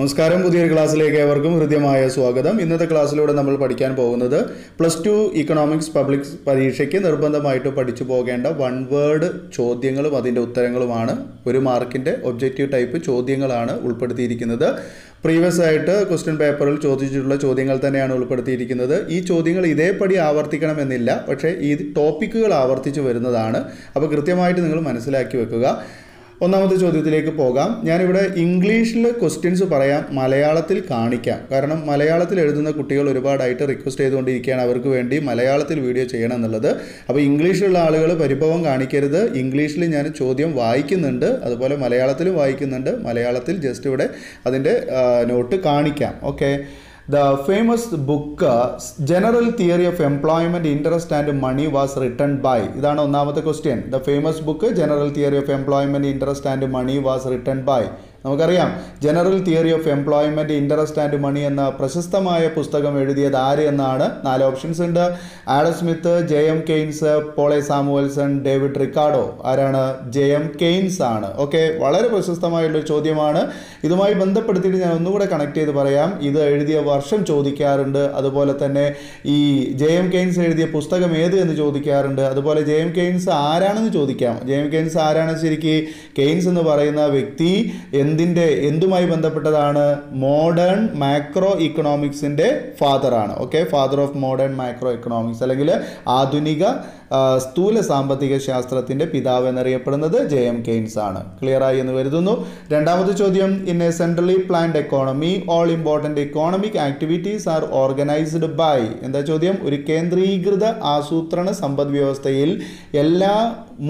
നമസ്കാരം പുതിയൊരു ക്ലാസ്സിലേക്ക് ഏവർക്കും ഹൃദ്യമായ സ്വാഗതം ഇന്നത്തെ ക്ലാസ്സിലൂടെ നമ്മൾ പഠിക്കാൻ പോകുന്നത് പ്ലസ് ടു ഇക്കണോമിക്സ് പബ്ലിക് പരീക്ഷയ്ക്ക് നിർബന്ധമായിട്ട് പഠിച്ചു പോകേണ്ട വൺ വേർഡ് ചോദ്യങ്ങളും അതിൻ്റെ ഉത്തരങ്ങളുമാണ് ഒരു മാർക്കിൻ്റെ ഒബ്ജക്റ്റീവ് ടൈപ്പ് ചോദ്യങ്ങളാണ് ഉൾപ്പെടുത്തിയിരിക്കുന്നത് പ്രീവിയസ് ആയിട്ട് ക്വസ്റ്റ്യൻ പേപ്പറിൽ ചോദിച്ചിട്ടുള്ള ചോദ്യങ്ങൾ തന്നെയാണ് ഉൾപ്പെടുത്തിയിരിക്കുന്നത് ഈ ചോദ്യങ്ങൾ ഇതേപടി ആവർത്തിക്കണമെന്നില്ല പക്ഷേ ഈ ടോപ്പിക്കുകൾ ആവർത്തിച്ച് വരുന്നതാണ് അപ്പോൾ കൃത്യമായിട്ട് നിങ്ങൾ മനസ്സിലാക്കി വെക്കുക ഒന്നാമത്തെ ചോദ്യത്തിലേക്ക് പോകാം ഞാനിവിടെ ഇംഗ്ലീഷിൽ ക്വസ്റ്റ്യൻസ് പറയാം മലയാളത്തിൽ കാണിക്കാം കാരണം മലയാളത്തിൽ എഴുതുന്ന കുട്ടികൾ ഒരുപാടായിട്ട് റിക്വസ്റ്റ് ചെയ്തുകൊണ്ടിരിക്കുകയാണ് അവർക്ക് വേണ്ടി മലയാളത്തിൽ വീഡിയോ ചെയ്യണം എന്നുള്ളത് അപ്പോൾ ഇംഗ്ലീഷിലുള്ള ആളുകൾ പരിഭവം കാണിക്കരുത് ഇംഗ്ലീഷിൽ ഞാൻ ചോദ്യം വായിക്കുന്നുണ്ട് അതുപോലെ മലയാളത്തിലും വായിക്കുന്നുണ്ട് മലയാളത്തിൽ ജസ്റ്റ് ഇവിടെ അതിൻ്റെ നോട്ട് കാണിക്കാം okay The famous book uh, General Theory of Employment, Interest and Money was written by ഇതാണ് ഒന്നാമത്തെ question the famous book General Theory of Employment Interest and Money was written by നമുക്കറിയാം General Theory of Employment Interest and Money എന്ന പ്രശസ്തമായ പുസ്തകം എഴുതിയത് ആര് എന്നാണ് നാല് ഓപ്ഷൻസ് ഉണ്ട് Adam Smith J M Keynes Paul A Samuelson David Ricardo ആരാണ് ജെ എം കെയ്ൻസ് ആണ് ഓക്കെ വളരെ പ്രശസ്തമായിട്ടുള്ള ചോദ്യമാണ് ഇതുമായി ബന്ധപ്പെടുത്തിയിട്ട് ഞാൻ ഒന്നുകൂടെ കണക്ട് ചെയ്ത് പറയാം ഇത് എഴുതിയ വർഷം ചോദിക്കാറുണ്ട് അതുപോലെ തന്നെ ഈ ജെ എം കെയ്ൻസ് എഴുതിയ പുസ്തകം ഏത് എന്ന് ചോദിക്കാറുണ്ട് അതുപോലെ ജെ എം കെയ്ൻസ് ആരാണെന്ന് ചോദിക്കാം ജെ എം കെയ്ൻസ് ആരാണ് ശരിക്കും കെയ്ൻസ് എന്ന് പറയുന്ന വ്യക്തി എന്ന് എന്തിൻ്റെ എന്തുമായി ബന്ധപ്പെട്ടതാണ് മോഡേൺ മാക്രോ ഇക്കണോമിക്സിൻ്റെ ഫാദറാണ് okay father of modern macro economics അല്ലെങ്കിൽ ആധുനിക സ്ഥൂല സാമ്പത്തിക ശാസ്ത്രത്തിൻ്റെ പിതാവ് എന്നറിയപ്പെടുന്നത് ജെ എം കെയ്ൻസ് ആണ് ക്ലിയറായി എന്ന് കരുതുന്നു രണ്ടാമത്തെ ചോദ്യം in a centrally planned economy all important economic activities are organised by എന്താ ചോദ്യം ഒരു കേന്ദ്രീകൃത ആസൂത്രണ സമ്പദ് വ്യവസ്ഥയിൽ എല്ലാ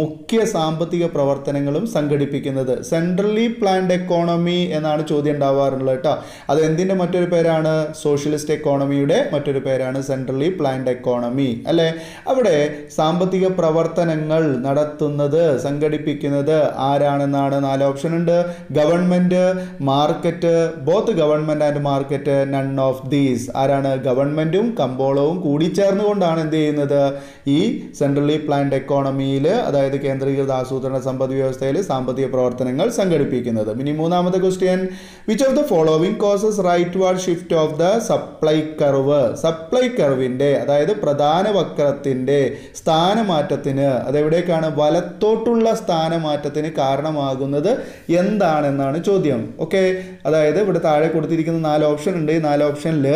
മുഖ്യ സാമ്പത്തിക പ്രവർത്തനങ്ങളും സംഘടിപ്പിക്കുന്നത് സെൻട്രലി പ്ലാൻഡ് എക്കോണമി എന്നാണ് ചോദ്യം ഉണ്ടാവാറുള്ളത് കേട്ടോ അത് എന്തിൻ്റെ മറ്റൊരു പേരാണ് സോഷ്യലിസ്റ്റ് എക്കോണമിയുടെ മറ്റൊരു പേരാണ് സെൻട്രലി പ്ലാൻഡ് എക്കോണമി അല്ലേ അവിടെ സാമ്പത്തിക പ്രവർത്തനങ്ങൾ നടത്തുന്നത് സംഘടിപ്പിക്കുന്നത് ആരാണെന്നാണ് നാല് ഓപ്ഷൻ ഉണ്ട് government market both government and market none of these ആരാണ് ഗവൺമെൻറ്റും കമ്പോളവും കൂടി ചേർന്നുകൊണ്ടാണ് എന്ത് ചെയ്യുന്നത് ഈ സെൻട്രലി പ്ലാൻഡ് എക്കോണമിയിൽ അതായത് കേന്ദ്രീകൃത ആസൂത്രണ സമ്പദ് വ്യവസ്ഥയിൽ സാമ്പത്തിക പ്രവർത്തനങ്ങൾ സംഘടിപ്പിക്കുന്നത് മിനിമം മൂന്നാമത്തെ question which of the following causes rightward shift of the supply curve supply കർവിൻ്റെ അതായത് പ്രധാന വക്രത്തിൻ്റെ സ്ഥാനമാറ്റത്തിന് അതെവിടേക്കാണ് വലത്തോട്ടുള്ള സ്ഥാനമാറ്റത്തിന് കാരണമാകുന്നത് എന്താണെന്നാണ് ചോദ്യം ഓക്കെ അതായത് ഇവിടെ താഴെ കൊടുത്തിരിക്കുന്ന നാല് ഓപ്ഷൻ ഉണ്ട് ഈ നാല് ഓപ്ഷനിൽ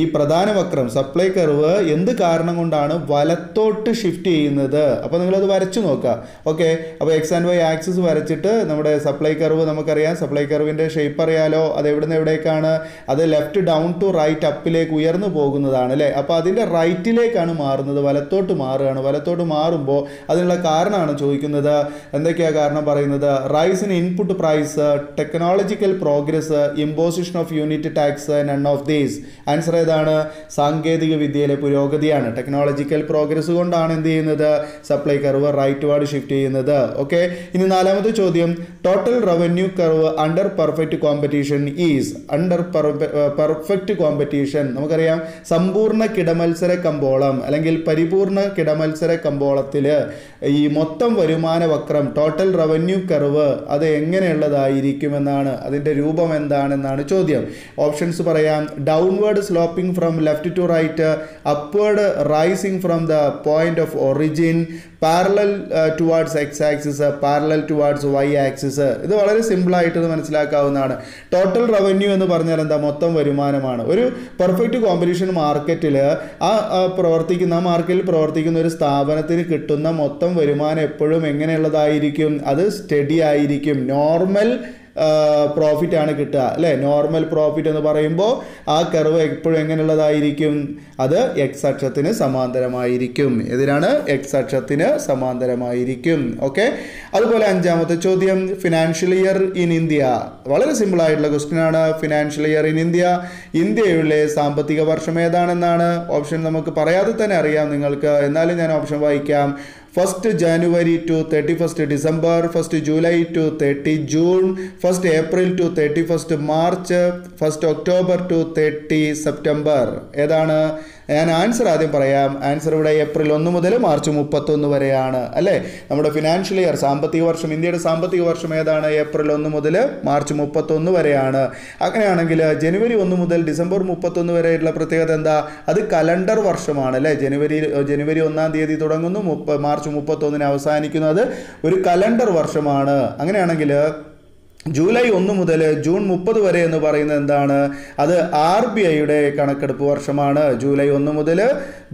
ഈ പ്രധാന വക്രം സപ്ലൈ കർവ് എന്ത് കാരണം കൊണ്ടാണ് വലത്തോട്ട് ഷിഫ്റ്റ് ചെയ്യുന്നത് അപ്പോൾ നിങ്ങളത് വരച്ചു നോക്കുക ഓക്കെ അപ്പോൾ എക്സ് ആൻഡ് വൈ ആക്സിസ് വരച്ചിട്ട് നമ്മുടെ സപ്ലൈ കർവ് നമുക്കറിയാം സപ്ലൈ കർവിൻ്റെ ഷേപ്പ് അറിയാലോ അത് എവിടുന്ന് എവിടേക്കാണ് അത് ലെഫ്റ്റ് ഡൗൺ ടു റൈറ്റ് അപ്പിലേക്ക് ഉയർന്നു പോകുന്നതാണ് അല്ലേ അപ്പോൾ അതിൻ്റെ റൈറ്റിലേക്കാണ് മാറുന്നത് വലത്തോട്ട് മാറുകയാണ് വലത്തോട്ട് മാറുമ്പോൾ അതിനുള്ള കാരണമാണ് ചോദിക്കുന്നത് എന്തൊക്കെയാണ് കാരണം പറയുന്നത് rise in input price technological progress imposition of unit tax none of these answer ഏതാണ് സാങ്കേതിക വിദ്യയിലെ പുരോഗതിയാണ് ടെക്നോളജിക്കൽ പ്രോഗ്രസ് കൊണ്ടാണ് എന്ത് ചെയ്യുന്നത് supply curve rightward shift ചെയ്യുന്നത് ഓക്കെ ഇനി നാലാമത്തെ ചോദ്യം total revenue curve under perfect competition is under perfect competition നമുക്കറിയാം സമ്പൂർണ്ണ കിടമത്സര കമ്പോളം അല്ലെങ്കിൽ പരിപൂർണ കിടമത്സര കമ്പോളത്തിൽ ഈ മൊത്തം വരുമാന വക്രം ടോട്ടൽ റവന്യൂ കർവ് അത് എങ്ങനെയുള്ളതായിരിക്കുമെന്നാണ് അതിൻ്റെ രൂപം എന്താണെന്നാണ് ചോദ്യം ഓപ്ഷൻസ് പറയാം downward sloping from left to right upward rising from the point of origin parallel towards X axis parallel towards Y axis ഇത് വളരെ സിമ്പിളായിട്ട് എന്ന് മനസ്സിലാക്കാവുന്നതാണ് ടോട്ടൽ റവന്യൂ എന്ന് പറഞ്ഞാൽ എന്താ മൊത്തം വരുമാനമാണ് ഒരു പെർഫെക്റ്റ് കോമ്പറ്റീഷൻ മാർക്കറ്റിൽ ആ പ്രവർത്തിക്കുന്ന ആ മാർക്കറ്റിൽ പ്രവർത്തിക്കുന്ന ഒരു സ്ഥാപനത്തിന് കിട്ടുന്ന മൊത്തം വരുമാനം എപ്പോഴും എങ്ങനെയുള്ളതായിരിക്കും അത് സ്റ്റഡി ആയിരിക്കും നോർമൽ പ്രോഫിറ്റാണ് കിട്ടുക അല്ലേ നോർമൽ പ്രോഫിറ്റ് എന്ന് പറയുമ്പോൾ ആ കർവ് എപ്പോഴും എങ്ങനെയുള്ളതായിരിക്കും അത് എക്സ് അക്ഷത്തിന് സമാന്തരമായിരിക്കും എതിനാണ് എക്സ് അക്ഷത്തിന് സമാന്തരമായിരിക്കും ഓക്കെ അതുപോലെ അഞ്ചാമത്തെ ചോദ്യം ഫിനാൻഷ്യൽ ഇയർ ഇൻ ഇന്ത്യ വളരെ സിമ്പിൾ ആയിട്ടുള്ള ക്വസ്റ്റ്യൻ ആണ് ഫിനാൻഷ്യൽ ഇയർ ഇൻ ഇന്ത്യ ഇന്ത്യയുള്ള സാമ്പത്തിക വർഷം ഏതാണെന്നാണ് ഓപ്ഷൻ നമുക്ക് പറയാതെ തന്നെ അറിയാം നിങ്ങൾക്ക് എന്നാലും ഞാൻ ഓപ്ഷൻ വായിക്കാം 1st January to 31st December, 1st July to 30 June, 1st April to 31st March, 1st October to 30 September. ഏതാണ് ഞാൻ ആൻസർ ആദ്യം പറയാം ആൻസർ ഇവിടെ ഏപ്രിൽ ഒന്ന് മുതൽ മാർച്ച് മുപ്പത്തൊന്ന് വരെയാണ് അല്ലേ നമ്മുടെ ഫിനാൻഷ്യൽ ഇയർ സാമ്പത്തിക വർഷം ഇന്ത്യയുടെ സാമ്പത്തിക വർഷം ഏതാണ് ഏപ്രിൽ ഒന്ന് മുതൽ മാർച്ച് മുപ്പത്തൊന്ന് വരെയാണ് അങ്ങനെയാണെങ്കിൽ ജനുവരി ഒന്ന് മുതൽ ഡിസംബർ മുപ്പത്തൊന്ന് വരെയുള്ള പ്രത്യേകത എന്താ അത് കലണ്ടർ വർഷമാണ് അല്ലേ ജനുവരി ജനുവരി ഒന്നാം തീയതി തുടങ്ങുന്നു മുപ്പ മാർച്ച് മുപ്പത്തൊന്നിന് അവസാനിക്കുന്നത് ഒരു കലണ്ടർ വർഷമാണ് അങ്ങനെയാണെങ്കിൽ ജൂലൈ ഒന്ന് മുതൽ ജൂൺ മുപ്പത് വരെ എന്ന് പറയുന്നത് എന്താണ് അത് ആർ ബി ഐയുടെ കണക്കെടുപ്പ് വർഷമാണ് ജൂലൈ ഒന്ന് മുതൽ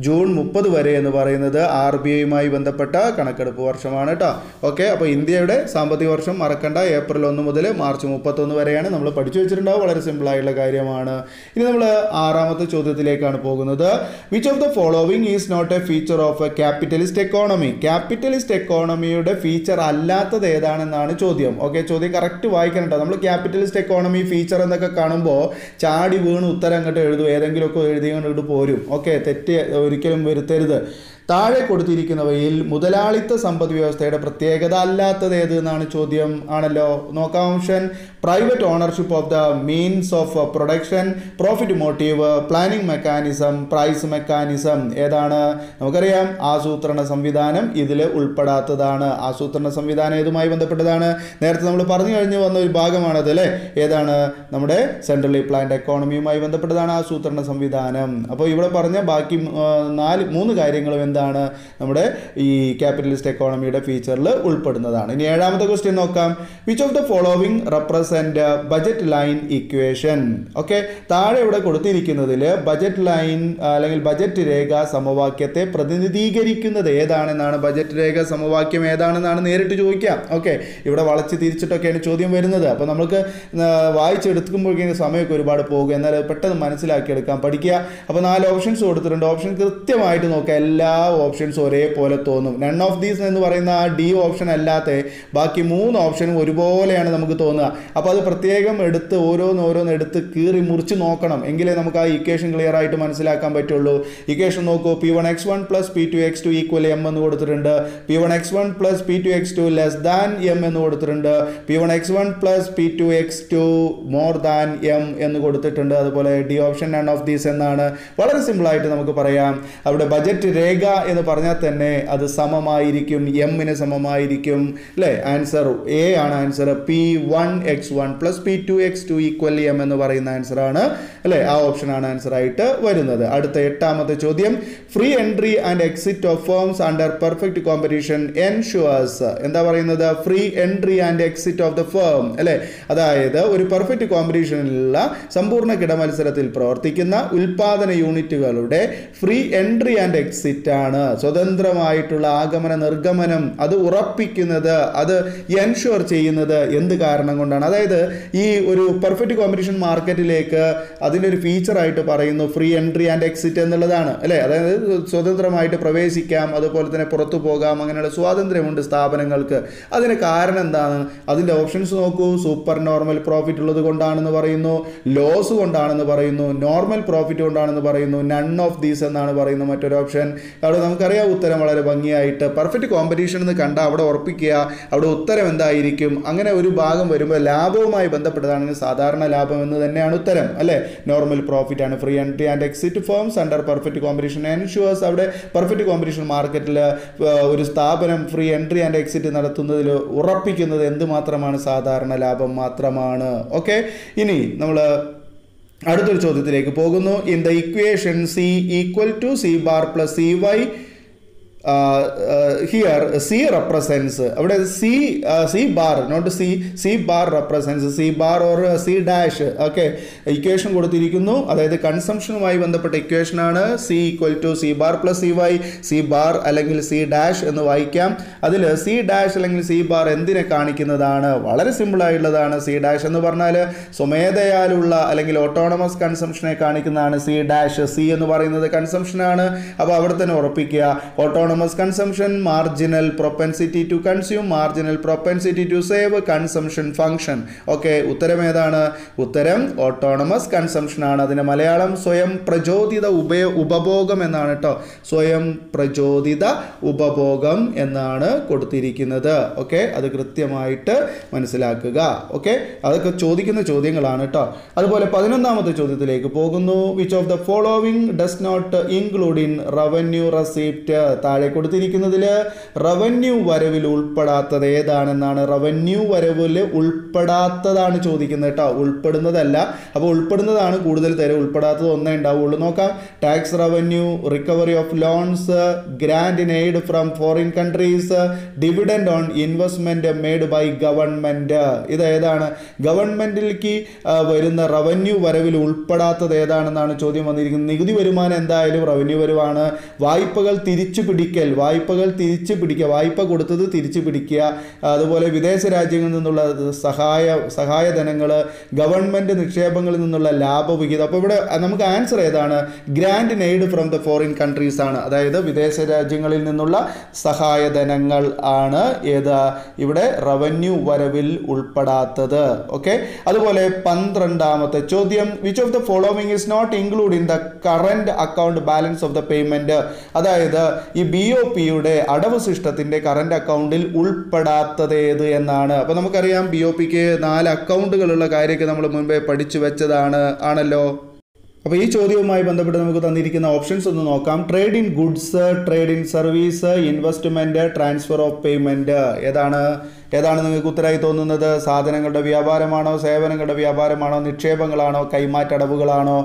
ജൂൺ മുപ്പത് വരെ എന്ന് പറയുന്നത് ആർ ബി ഐയുമായി ബന്ധപ്പെട്ട കണക്കെടുപ്പ് വർഷമാണ് കേട്ടോ ഓക്കെ അപ്പോൾ ഇന്ത്യയുടെ സാമ്പത്തിക വർഷം മറക്കണ്ട ഏപ്രിൽ ഒന്ന് മുതൽ മാർച്ച് മുപ്പത്തൊന്ന് വരെയാണ് നമ്മൾ പഠിച്ചു വെച്ചിട്ടുണ്ടാവും വളരെ സിമ്പിളായിട്ടുള്ള കാര്യമാണ് ഇനി നമ്മൾ ആറാമത്തെ ചോദ്യത്തിലേക്കാണ് പോകുന്നത് which of the following is not a feature of a capitalist economy capitalist എക്കോണമിയുടെ feature അല്ലാത്തത് ഏതാണെന്നാണ് ചോദ്യം ഓക്കെ ചോദ്യം കറക്റ്റ് വായിക്കണം കേട്ടോ നമ്മൾ ക്യാപിറ്റലിസ്റ്റ് എക്കോണമി ഫീച്ചർ എന്നൊക്കെ കാണുമ്പോൾ ചാടി വീണ് ഉത്തരം അങ്ങോട്ട് എഴുതും ഏതെങ്കിലുമൊക്കെ എഴുതിയോണ്ട് പോരും ഓക്കെ തെറ്റ് ഒരിക്കലും വരുത്തരുത് താഴെ കൊടുത്തിരിക്കുന്നവയിൽ മുതലാളിത്ത സമ്പദ് വ്യവസ്ഥയുടെ പ്രത്യേകത അല്ലാത്തത് ഏത് എന്നാണ് ചോദ്യം ആണല്ലോ നോക്കാം option private ownership of the means of production profit motive planning mechanism price mechanism ഏതാണ് നമുക്കറിയാം ആസൂത്രണ സംവിധാനം ഇതിൽ ഉൾപ്പെടാത്തതാണ് ആസൂത്രണ സംവിധാനം ഏതുമായി ബന്ധപ്പെട്ടതാണ് നേരത്തെ നമ്മൾ പറഞ്ഞു കഴിഞ്ഞ് വന്ന ഒരു ഭാഗമാണത് അല്ലേ ഏതാണ് നമ്മുടെ സെൻട്രലി പ്ലാൻഡ് എക്കോണമിയുമായി ബന്ധപ്പെട്ടതാണ് ആസൂത്രണ സംവിധാനം അപ്പോൾ ഇവിടെ പറഞ്ഞ ബാക്കി നാല് മൂന്ന് കാര്യങ്ങളും എന്താണ് നമ്മുടെ ഈ ക്യാപിറ്റലിസ്റ്റ് എക്കോണമിയുടെ ഫീച്ചറിൽ ഉൾപ്പെടുന്നതാണ് ഇനി ഏഴാമത്തെ ക്വസ്റ്റ്യൻ നോക്കാം which of the following represent budget line equation okay താഴെ ഇവിടെ കൊടുത്തിരിക്കുന്നതിൽ ബജറ്റ് ലൈൻ അല്ലെങ്കിൽ ബജറ്റ് രേഖ സമവാക്യത്തെ പ്രതിനിധീകരിക്കുന്നത് ഏതാണെന്നാണ് ബജറ്റ് രേഖ സമവാക്യം ഏതാണെന്നാണ് നേരിട്ട് ചോദിക്കാം ഓക്കെ ഇവിടെ വളച്ച് തിരിച്ചിട്ടൊക്കെയാണ് ചോദ്യം വരുന്നത് അപ്പോൾ നമുക്ക് വായിച്ചെടുക്കുമ്പോഴേക്കും സമയമൊക്കെ ഒരുപാട് പോകും എന്നാൽ പെട്ടെന്ന് മനസ്സിലാക്കിയെടുക്കാം പഠിക്കുക അപ്പോൾ നാല് ഓപ്ഷൻസ് കൊടുത്തിട്ടുണ്ട് ഓപ്ഷൻ കൃത്യമായിട്ട് നോക്കുക എല്ലാ ഓപ്ഷൻസ് ഒരേപോലെ തോന്നും നൺ ഓഫ് ദീസ് എന്ന് പറയുന്ന ആ ഡി ഓപ്ഷൻ അല്ലാത്ത ബാക്കി മൂന്ന് ഓപ്ഷനും ഒരുപോലെയാണ് നമുക്ക് തോന്നുക അപ്പോൾ അത് പ്രത്യേകം എടുത്ത് ഓരോന്ന് ഓരോന്ന് എടുത്ത് കീറി മുറിച്ച് നോക്കണം എങ്കിലേ നമുക്ക് ആ ഇക്വേഷൻ ക്ലിയർ ആയിട്ട് മനസ്സിലാക്കാൻ പറ്റുള്ളൂ ഇക്വേഷൻ നോക്കൂ P one X one plus P two X two equal M എന്ന് കൊടുത്തിട്ടുണ്ട് P one X one plus P two X two less than M എന്ന് കൊടുത്തിട്ടുണ്ട് P one X one plus P two X two more than M എന്ന് കൊടുത്തിട്ടുണ്ട് അതുപോലെ D option none of these എന്നാണ് വളരെ simple ആയിട്ട് നമുക്ക് പറയാം അവിടെ ബജറ്റ് രേഖ എന്ന് പറഞ്ഞാൽ തന്നെ അത് സമമായിരിക്കും എമ്മിന് സമമായിരിക്കും അല്ലേ ആൻസർ എ ആണ് answer P one X one plus P two X two equal M എന്ന് പറയുന്ന ആൻസറാണ് അല്ലേ ആ ഓപ്ഷനാണ് ആയിട്ട് വരുന്നത് അടുത്ത എട്ടാമത്തെ ചോദ്യം free entry and exit of firms under perfect competition ensures എന്താ പറയുന്നത് free entry and exit of the firm അല്ലേ അതായത് ഒരു പെർഫെക്റ്റ് കോമ്പറ്റീഷനിലുള്ള സമ്പൂർണ്ണ കിടമത്സരത്തിൽ പ്രവർത്തിക്കുന്ന ഉൽപാദന യൂണിറ്റുകളുടെ ഫ്രീ എൻട്രി ആൻഡ് എക്സിറ്റ് ആണ് ആണ് സ്വതന്ത്രമായിട്ടുള്ള ആഗമന നിർഗമനം അത് ഉറപ്പിക്കുന്നത് അത് എൻഷുർ ചെയ്യുന്നത് എന്ത് കാരണം കൊണ്ടാണ് അതായത് ഈ ഒരു പെർഫെക്റ്റ് കോമ്പറ്റീഷൻ മാർക്കറ്റിലേക്ക് അതിൻ്റെ ഒരു ഫീച്ചറായിട്ട് പറയുന്നു ഫ്രീ എൻട്രി ആൻഡ് എക്സിറ്റ് എന്നുള്ളതാണ് അല്ലേ അതായത് സ്വതന്ത്രമായിട്ട് പ്രവേശിക്കാം അതുപോലെ തന്നെ പുറത്തു പോകാം അങ്ങനെയുള്ള സ്വാതന്ത്ര്യമുണ്ട് സ്ഥാപനങ്ങൾക്ക് അതിന് കാരണം എന്താണ് അതിൻ്റെ ഓപ്ഷൻസ് നോക്കൂ സൂപ്പർ നോർമൽ പ്രോഫിറ്റ് ഉള്ളത് കൊണ്ടാണെന്ന് പറയുന്നു ലോസ് കൊണ്ടാണെന്ന് പറയുന്നു നോർമൽ പ്രോഫിറ്റ് കൊണ്ടാണെന്ന് പറയുന്നു നൺ ഓഫ് ദീസ് എന്നാണ് പറയുന്നത് മറ്റൊരു ഓപ്ഷൻ നമുക്കറിയാം ഉത്തരം വളരെ ഭംഗിയായിട്ട് പെർഫെക്റ്റ് കോമ്പറ്റീഷൻ എന്ന് കണ്ട അവിടെ ഉറപ്പിക്കുക അവിടെ ഉത്തരം എന്തായിരിക്കും അങ്ങനെ ഒരു ഭാഗം വരുമ്പോൾ ലാഭവുമായി ബന്ധപ്പെട്ടതാണെങ്കിൽ സാധാരണ ലാഭം എന്ന് തന്നെയാണ് ഉത്തരം അല്ലേ നോർമൽ പ്രോഫിറ്റ് ആണ് free entry and exit firms under perfect competition ensures അവിടെ പെർഫെക്റ്റ് കോമ്പറ്റീഷൻ മാർക്കറ്റിൽ ഒരു സ്ഥാപനം ഫ്രീ എൻട്രി ആൻഡ് എക്സിറ്റ് നടത്തുന്നതിൽ ഉറപ്പിക്കുന്നത് എന്തുമാത്രമാണ് സാധാരണ ലാഭം മാത്രമാണ് ഓക്കെ ഇനി നമ്മൾ അടുത്തൊരു ചോദ്യത്തിലേക്ക് പോകുന്നു in the equation C equal to C bar plus C Y here C represents അവിടെ C C bar note C C bar represents C bar or C dash okay equation കൊടുത്തിരിക്കുന്നു അതായത് കൺസംഷനുമായി ബന്ധപ്പെട്ട ഇക്വേഷനാണ് C equal to C bar plus C Y C bar അല്ലെങ്കിൽ C dash എന്ന് വായിക്കാം അതിൽ C dash അല്ലെങ്കിൽ സി ബാർ എന്തിനെ കാണിക്കുന്നതാണ് വളരെ സിമ്പിളായിട്ടുള്ളതാണ് സി ഡാഷ് എന്ന് പറഞ്ഞാൽ സ്വമേധയാലുള്ള അല്ലെങ്കിൽ ഓട്ടോണമസ് കൺസംഷനെ കാണിക്കുന്നതാണ് സി ഡാഷ് സി എന്ന് പറയുന്നത് കൺസംഷനാണ് അപ്പോൾ അവിടെ തന്നെ ഉറപ്പിക്കുക autonomous autonomous consumption marginal propensity to consume marginal propensity to save consumption function okay ഉത്തരം ഏതാണ് ഉത്തരം ഓട്ടോണമസ് കൺസംഷൻ ആണ് അതിന് മലയാളം സ്വയം പ്രചോദിത ഉപയോ ഉപഭോഗം എന്നാണ് കേട്ടോ സ്വയം പ്രചോദിത ഉപഭോഗം എന്നാണ് കൊടുത്തിരിക്കുന്നത് ഓക്കെ അത് കൃത്യമായിട്ട് മനസ്സിലാക്കുക ഓക്കെ അതൊക്കെ ചോദിക്കുന്ന ചോദ്യങ്ങളാണ് കേട്ടോ അതുപോലെ പതിനൊന്നാമത്തെ ചോദ്യത്തിലേക്ക് പോകുന്നു which of the following does not include in revenue receipt താഴെ താഴെ കൊടുത്തിരിക്കുന്നതിൽ റവന്യൂ വരവിൽ ഉൾപ്പെടാത്തത് ഏതാണെന്നാണ് റവന്യൂ വരവിൽ ഉൾപ്പെടാത്തതാണ് ചോദിക്കുന്നത് കേട്ടോ ഉൾപ്പെടുന്നതല്ല അപ്പോൾ ഉൾപ്പെടുന്നതാണ് കൂടുതൽ തരം ഉൾപ്പെടാത്തത് ഒന്നേ ഉണ്ടാവുള്ളൂ നോക്കാം tax revenue recovery of loans grant in aid from foreign countries dividend on investment made by government ഇത് ഏതാണ് ഗവൺമെൻറ്റിലേക്ക് വരുന്ന റവന്യൂ വരവിൽ ഉൾപ്പെടാത്തത് ഏതാണെന്നാണ് ചോദ്യം വന്നിരിക്കുന്നത് നികുതി വരുമാനം എന്തായാലും റവന്യൂ വരുവാണ് വായ്പകൾ തിരിച്ചു പിടിക്കും പിടിക്കൽ വായ്പകൾ തിരിച്ചു പിടിക്കുക വായ്പ കൊടുത്തത് തിരിച്ചു പിടിക്കുക അതുപോലെ വിദേശ രാജ്യങ്ങളിൽ നിന്നുള്ള സഹായ സഹായധനങ്ങൾ ഗവൺമെൻറ് നിക്ഷേപങ്ങളിൽ നിന്നുള്ള ലാഭവിഹിതം അപ്പോൾ ഇവിടെ നമുക്ക് ആൻസർ ഏതാണ് grant in aid from the foreign countries ആണ് അതായത് വിദേശ രാജ്യങ്ങളിൽ നിന്നുള്ള സഹായധനങ്ങൾ ആണ് ഏത് ഇവിടെ റവന്യൂ വരവിൽ ഉൾപ്പെടാത്തത് ഓക്കെ അതുപോലെ പന്ത്രണ്ടാമത്തെ ചോദ്യം which of the following is not include in the current account balance of the payment അതായത് ഈ ബി പി ഒ പിയുടെ അടവ് സിസ്റ്റത്തിൻ്റെ കറൻറ്റ് അക്കൗണ്ടിൽ ഉൾപ്പെടാത്തതേത് എന്നാണ് അപ്പോൾ നമുക്കറിയാം ബി ഒ പിക്ക് നാല് അക്കൗണ്ടുകളുള്ള കാര്യമൊക്കെ നമ്മൾ മുൻപേ പഠിച്ചു വെച്ചതാണ് ആണല്ലോ അപ്പോൾ ഈ ചോദ്യവുമായി ബന്ധപ്പെട്ട് നമുക്ക് തന്നിരിക്കുന്ന ഓപ്ഷൻസ് ഒന്ന് നോക്കാം trade in goods trade in service investment transfer of payment ഏതാണ് ഏതാണ് നിങ്ങൾക്ക് ഉത്തരമായി തോന്നുന്നത് സാധനങ്ങളുടെ വ്യാപാരമാണോ സേവനങ്ങളുടെ വ്യാപാരമാണോ നിക്ഷേപങ്ങളാണോ കൈമാറ്റടവുകളാണോ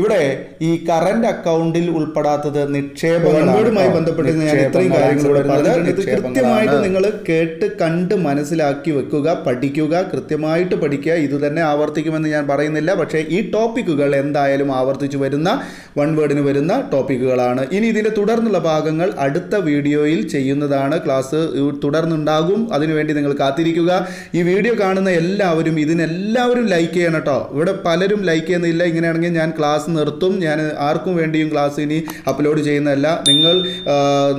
ഇവിടെ ഈ കറന്റ് അക്കൗണ്ടിൽ ഉൾപ്പെടാത്തത് നിക്ഷേപങ്ങളുമായി ബന്ധപ്പെട്ട് ഞാൻ ഇത്രയും കാര്യങ്ങൾ കൃത്യമായിട്ട് നിങ്ങൾ കേട്ട് കണ്ട് മനസ്സിലാക്കി വെക്കുക പഠിക്കുക കൃത്യമായിട്ട് പഠിക്കുക ഇത് തന്നെ ആവർത്തിക്കുമെന്ന് ഞാൻ പറയുന്നില്ല പക്ഷേ ഈ ടോപ്പിക്കുകൾ എന്തായാലും ആവർത്തിച്ചു വരുന്ന വൺ വേർഡിന് വരുന്ന ടോപ്പിക്കുകളാണ് ഇനി ഇതിൻ്റെ തുടർന്നുള്ള ഭാഗങ്ങൾ അടുത്ത വീഡിയോയിൽ ചെയ്യുന്നതാണ് ക്ലാസ് തുടർന്നുണ്ടാകും അതിനുവേണ്ടി നിങ്ങൾ കാത്തിരിക്കുക ഈ വീഡിയോ കാണുന്ന എല്ലാവരും ഇതിനെല്ലാവരും ലൈക്ക് ചെയ്യണം കേട്ടോ ഇവിടെ പലരും ലൈക്ക് ചെയ്യുന്നില്ല ഇങ്ങനെയാണെങ്കിൽ ഞാൻ ക്ലാസ് നിർത്തും ഞാൻ ആർക്കും വേണ്ടിയും ക്ലാസ് ഇനി അപ്ലോഡ് ചെയ്യുന്നതല്ല നിങ്ങൾ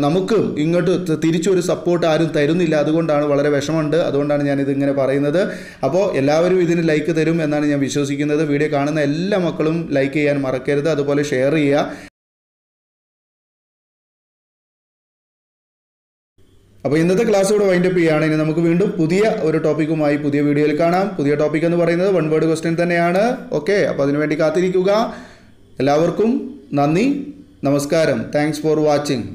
നമുക്ക് ഇങ്ങോട്ട് തിരിച്ചൊരു സപ്പോർട്ട് ആരും തരുന്നില്ല അതുകൊണ്ടാണ് വളരെ വിഷമമുണ്ട് അതുകൊണ്ടാണ് ഞാനിത് ഇങ്ങനെ പറയുന്നത് അപ്പോൾ എല്ലാവരും ഇതിന് ലൈക്ക് തരും എന്നാണ് ഞാൻ വിശ്വസിക്കുന്നത് വീഡിയോ കാണുന്ന എല്ലാ മക്കളും ലൈക്ക് ചെയ്യാൻ മറക്കരുത് അതുപോലെ ഷെയർ ചെയ്യുക അപ്പോൾ ഇന്നത്തെ ക്ലാസ് ഇവിടെ വൈൻഡപ്പ് ചെയ്യുകയാണ് ഇനി നമുക്ക് വീണ്ടും പുതിയ ഒരു ടോപ്പിക്കുമായി പുതിയ വീഡിയോയിൽ കാണാം പുതിയ ടോപ്പിക് എന്ന് പറയുന്നത് വൺ വേർഡ് ക്വസ്റ്റ്യൻ തന്നെയാണ് ഓക്കെ അപ്പോൾ അതിനുവേണ്ടി കാത്തിരിക്കുക എല്ലാവർക്കും നന്ദി നമസ്കാരം താങ്ക്സ് ഫോർ വാച്ചിങ്